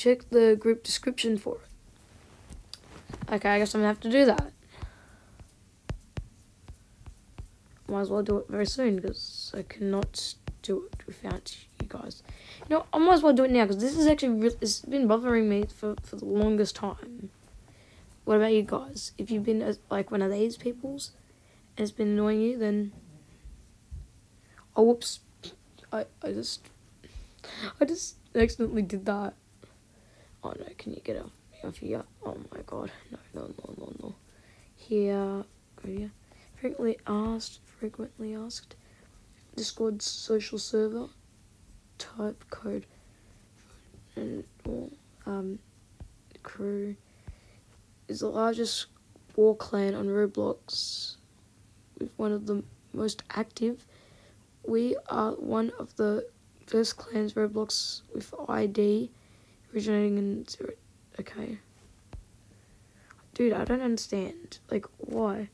check the group description for it. Okay, I guess I'm gonna have to do that. Might as well do it very soon because I cannot do it without you guys. You know, I might as well do it now because this is actually it's been bothering me for, for the longest time. What about you guys? If you've been like one of these peoples and it's been annoying you, then oh whoops, I I just I just accidentally did that. Oh no, can you get off me here? Oh my god, no no no no no. Here, go here. Frequently asked, frequently asked. Discord social server. Type code and or um crew is the largest war clan on Roblox with one of the most active. We are one of the first clans Roblox with ID originating in. Okay. Dude, I don't understand. Like, why?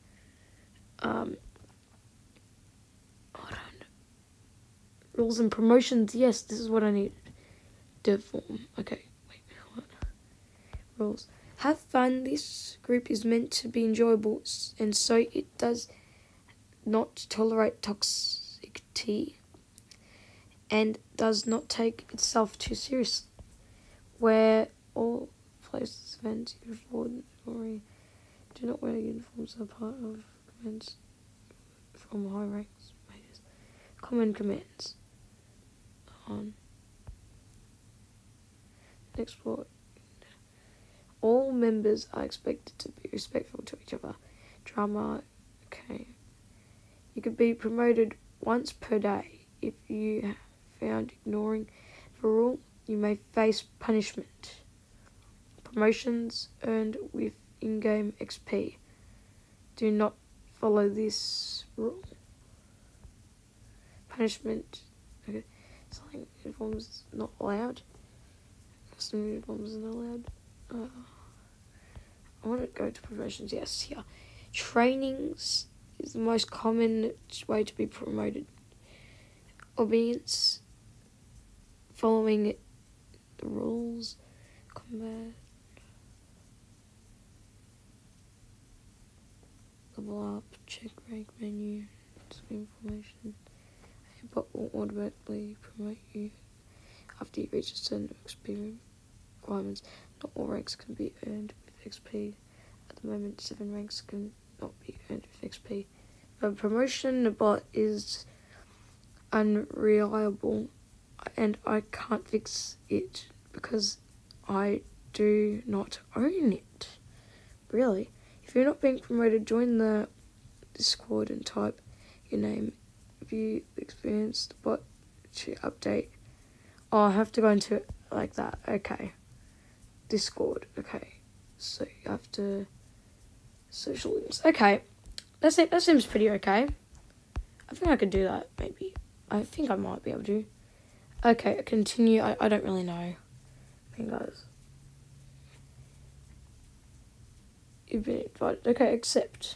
Um. Hold on. Rules and promotions. Yes, this is what I need. Dev form. Okay. Wait. What? Rules. Have fun. This group is meant to be enjoyable, and so it does not tolerate toxicity and does not take itself too seriously. Where all places, events, story, do not wear uniforms are part of events from high ranks. Majors. Common commands. On. Next word. All members are expected to be respectful to each other. Drama, okay. You could be promoted once per day. If you have found ignoring the rule, you may face punishment. Promotions earned with in game XP. Do not follow this rule. Punishment. Okay. Selling uniforms not allowed. Custom uniforms not allowed. Uh, I want to go to promotions. Yes, here. Trainings is the most common way to be promoted. Obedience, following the rules, combat, level up, check rank menu, some information. Bot will automatically promote you after you reach a certain XP requirements. Not all ranks can be earned with XP. At the moment, seven ranks can not be earned with XP. A promotion bot is unreliable and I can't fix it because I do not own it. Really. If you're not being promoted, join the Discord and type your name. You experience the bot to update. Oh, I have to go into it like that. Okay. Discord. Okay. So you have to social links. Okay. That's it. That seems pretty okay. I think I could do that, maybe. I think I might be able to. Okay, continue. I, I don't really know. Guys. You've been invited. Okay, accept.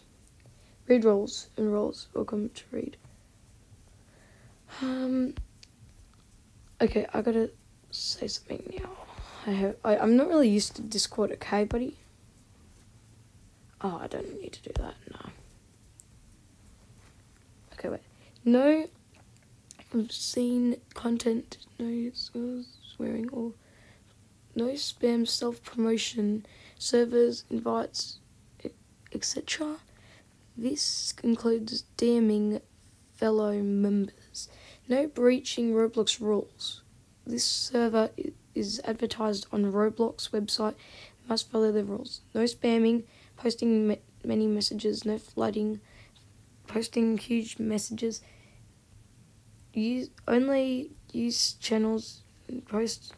Read roles and roles. Welcome to read. Um. Okay, I gotta say something now. I have. I, I'm not really used to Discord. Okay, buddy. Oh, I don't need to do that. No. Okay, wait. No obscene content, no swearing or no spam, self promotion, servers, invites, etc. This includes DMing fellow members. No breaching Roblox rules. This server is advertised on Roblox website. Must follow the rules. No spamming, posting ma- many messages, no flooding, posting huge messages. Use only use channels post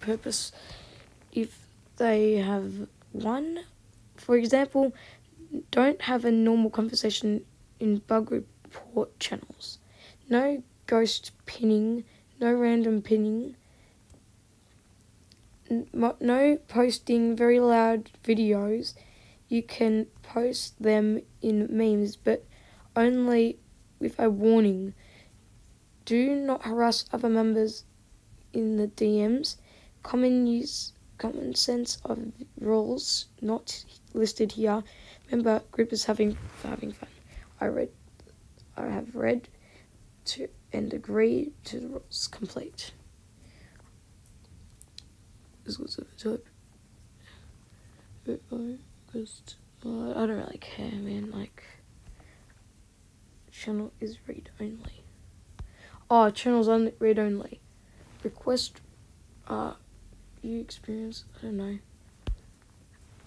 purpose if they have one. For example, don't have a normal conversation in bug report channels. No ghost pinning, no random pinning. No posting very loud videos. You can post them in memes, but only with a warning. Do not harass other members in the DMs. common use, common sense of rules not listed here. Remember, group is having having fun. I read, I have read, to and agree to the rules. Complete. This was a type. I don't really care, man. Like, channel is read only. Oh, channel's only read only. Request. Uh, you experience. I don't know.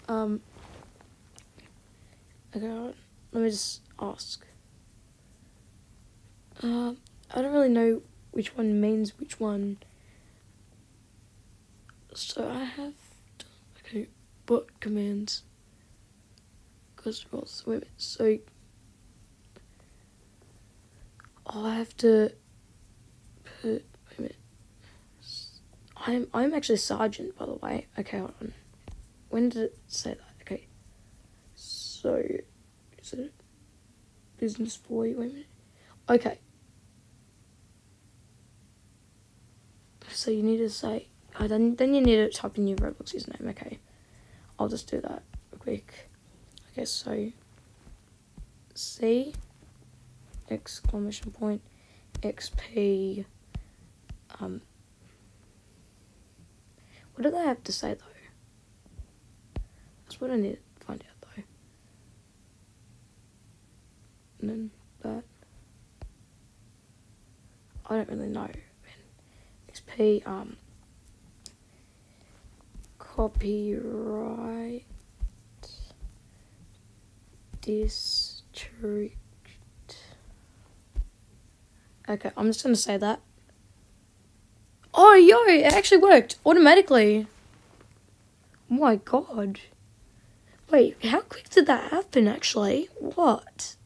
Um. Okay, let me just ask. Uh, I don't really know which one means which one. So I have okay, but commands. Cause rules. Wait. So oh, I have to. Wait a minute. I'm I'm actually sergeant, by the way. Okay, hold on. When did it say that? Okay. So is it business boy? Wait a minute. Okay. So you need to say Oh, then, then you need to type in your Roblox username. Okay, I'll just do that quick. Okay, so C exclamation point XP. Um, what do they have to say though? That's what I need to find out though. And then that. I don't really know. XP um copyright district. Okay, I'm just gonna say that. Oh, yo, it actually worked automatically. Oh my god. Wait, how quick did that happen actually? What?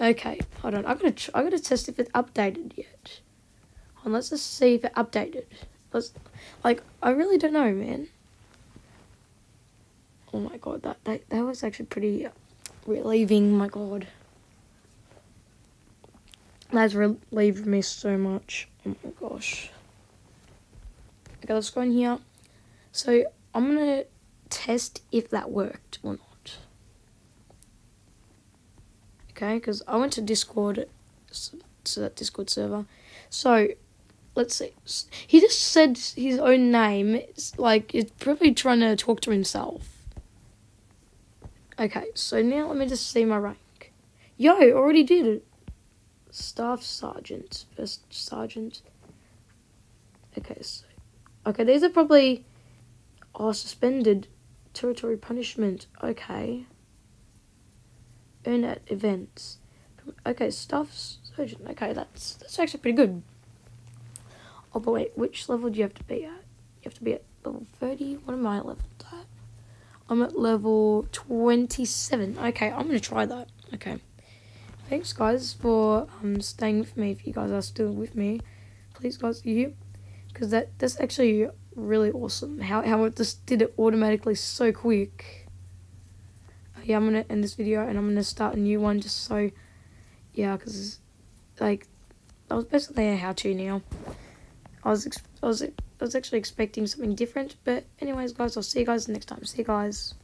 Okay, hold on. I gotta I gotta test if it's updated yet. On, let's just see if it updated. Let's like I really don't know, man. Oh my god, that that, that was actually pretty relieving, my god. That's relieved me so much. Oh my gosh. Okay, let's go in here. So I'm gonna test if that worked or not. Okay, because I went to Discord, to that Discord server. So let's see. He just said his own name. It's like he's probably trying to talk to himself. Okay, so now let me just see my rank. Yo, already did it. Staff sergeant, first sergeant. Okay, so okay, these are probably oh suspended territory punishment. Okay. Earn at events. Okay, staff sergeant. Okay, that's that's actually pretty good. Oh, but wait, which level do you have to be at? You have to be at level 30. What am I level at? I'm at level 27. Okay, I'm to try that. Okay. Thanks, guys, for um, staying with me. If you guys are still with me, please, guys, you because that that's actually really awesome. How how it just did it automatically so quick. Uh, yeah, I'm gonna end this video and I'm gonna start a new one just so, yeah, because like that was basically a how to now. I was I was I was actually expecting something different, but anyways, guys, I'll see you guys next time. See you guys.